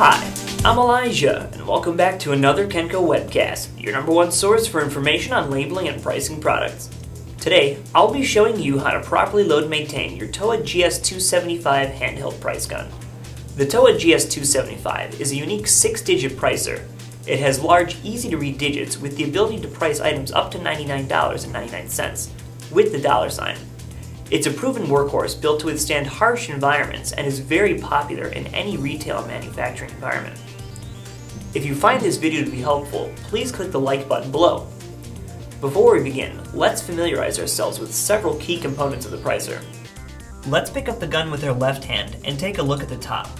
Hi, I'm Elijah, and welcome back to another Kenco webcast, your number one source for information on labeling and pricing products. Today, I'll be showing you how to properly load and maintain your Towa GS275 handheld price gun. The Towa GS275 is a unique 6-digit pricer. It has large, easy-to-read digits with the ability to price items up to $99.99 with the dollar sign. It's a proven workhorse built to withstand harsh environments and is very popular in any retail manufacturing environment. If you find this video to be helpful, please click the like button below. Before we begin, let's familiarize ourselves with several key components of the pricer. Let's pick up the gun with our left hand and take a look at the top.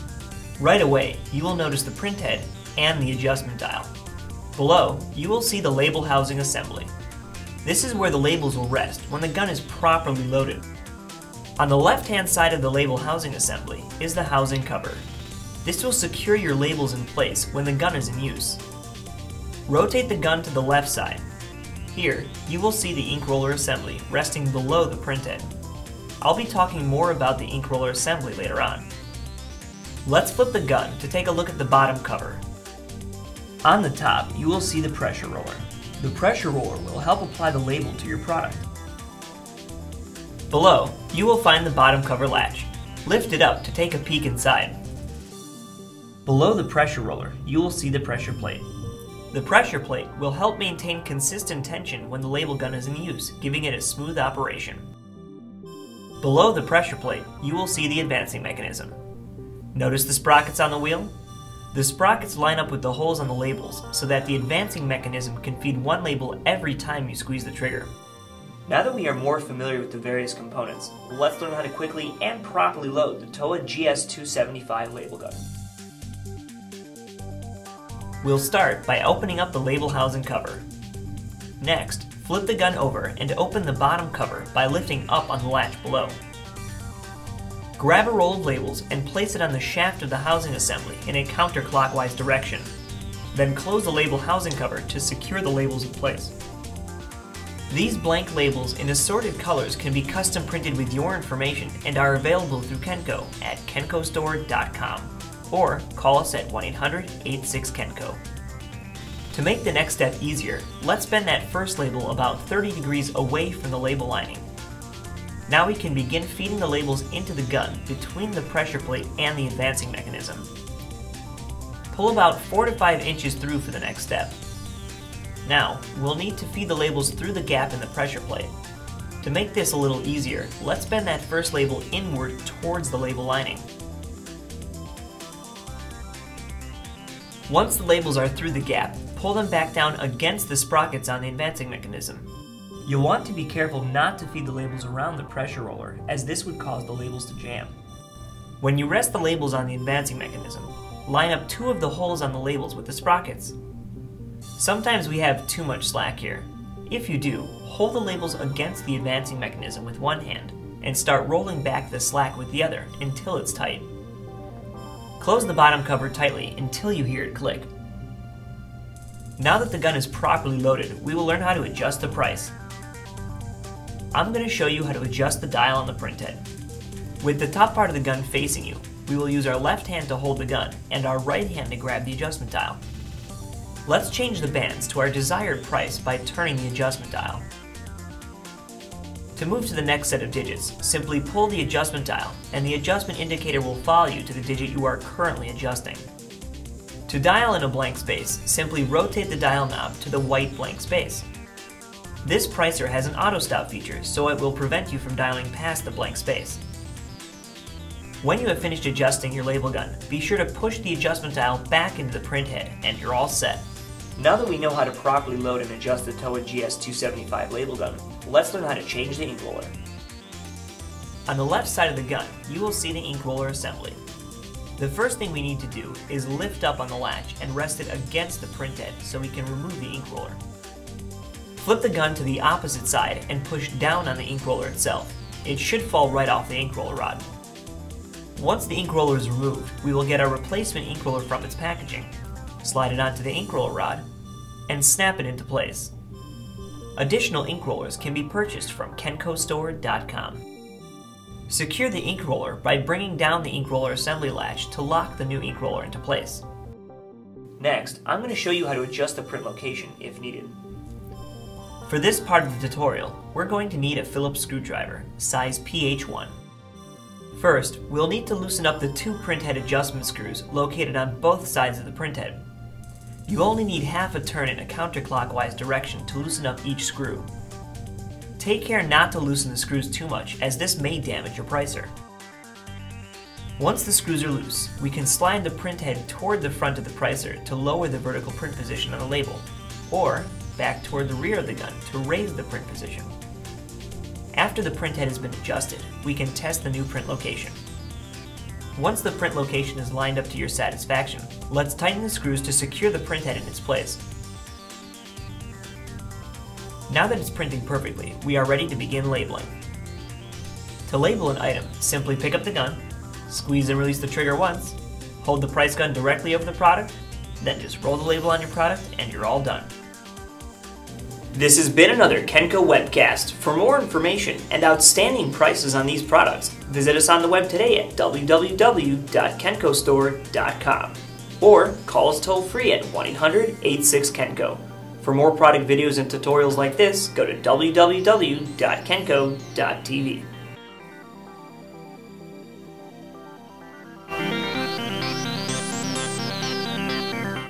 Right away, you will notice the printhead and the adjustment dial. Below, you will see the label housing assembly. This is where the labels will rest when the gun is properly loaded. On the left-hand side of the label housing assembly is the housing cover. This will secure your labels in place when the gun is in use. Rotate the gun to the left side. Here, you will see the ink roller assembly resting below the printhead. I'll be talking more about the ink roller assembly later on. Let's flip the gun to take a look at the bottom cover. On the top, you will see the pressure roller. The pressure roller will help apply the label to your product. Below, you will find the bottom cover latch. Lift it up to take a peek inside. Below the pressure roller, you will see the pressure plate. The pressure plate will help maintain consistent tension when the label gun is in use, giving it a smooth operation. Below the pressure plate, you will see the advancing mechanism. Notice the sprockets on the wheel? The sprockets line up with the holes on the labels so that the advancing mechanism can feed one label every time you squeeze the trigger. Now that we are more familiar with the various components, let's learn how to quickly and properly load the Towa GS275 label gun. We'll start by opening up the label housing cover. Next, flip the gun over and open the bottom cover by lifting up on the latch below. Grab a roll of labels and place it on the shaft of the housing assembly in a counterclockwise direction. Then close the label housing cover to secure the labels in place. These blank labels in assorted colors can be custom printed with your information and are available through Kenco at kencostore.com or call us at 1-800-86-KENCO. To make the next step easier, let's bend that first label about 30 degrees away from the label lining. Now we can begin feeding the labels into the gun between the pressure plate and the advancing mechanism. Pull about 4 to 5 inches through for the next step. Now, we'll need to feed the labels through the gap in the pressure plate. To make this a little easier, let's bend that first label inward towards the label lining. Once the labels are through the gap, pull them back down against the sprockets on the advancing mechanism. You'll want to be careful not to feed the labels around the pressure roller, as this would cause the labels to jam. When you rest the labels on the advancing mechanism, line up two of the holes on the labels with the sprockets. Sometimes we have too much slack here. If you do, hold the labels against the advancing mechanism with one hand and start rolling back the slack with the other until it's tight. Close the bottom cover tightly until you hear it click. Now that the gun is properly loaded, we will learn how to adjust the price. I'm going to show you how to adjust the dial on the printhead. With the top part of the gun facing you, we will use our left hand to hold the gun and our right hand to grab the adjustment dial. Let's change the bands to our desired price by turning the adjustment dial. To move to the next set of digits, simply pull the adjustment dial and the adjustment indicator will follow you to the digit you are currently adjusting. To dial in a blank space, simply rotate the dial knob to the white blank space. This pricer has an auto stop feature, so it will prevent you from dialing past the blank space. When you have finished adjusting your label gun, be sure to push the adjustment dial back into the printhead and you're all set. Now that we know how to properly load and adjust the Towa GS275 label gun, let's learn how to change the ink roller. On the left side of the gun, you will see the ink roller assembly. The first thing we need to do is lift up on the latch and rest it against the printhead so we can remove the ink roller. Flip the gun to the opposite side and push down on the ink roller itself. It should fall right off the ink roller rod. Once the ink roller is removed, we will get our replacement ink roller from its packaging slide it onto the ink roller rod, and snap it into place. Additional ink rollers can be purchased from kencostore.com. Secure the ink roller by bringing down the ink roller assembly latch to lock the new ink roller into place. Next, I'm going to show you how to adjust the print location if needed. For this part of the tutorial, we're going to need a Phillips screwdriver, size PH1. First, we'll need to loosen up the two printhead adjustment screws located on both sides of the printhead. You only need half a turn in a counterclockwise direction to loosen up each screw. Take care not to loosen the screws too much, as this may damage your pricer. Once the screws are loose, we can slide the printhead toward the front of the pricer to lower the vertical print position on the label, or back toward the rear of the gun to raise the print position. After the printhead has been adjusted, we can test the new print location. Once the print location is lined up to your satisfaction, let's tighten the screws to secure the printhead in its place. Now that it's printing perfectly, we are ready to begin labeling. To label an item, simply pick up the gun, squeeze and release the trigger once, hold the price gun directly over the product, then just roll the label on your product and you're all done. This has been another Kenco webcast. For more information and outstanding prices on these products, visit us on the web today at www.kencostore.com or call us toll free at 1 800 86 Kenco. For more product videos and tutorials like this, go to www.kenco.tv.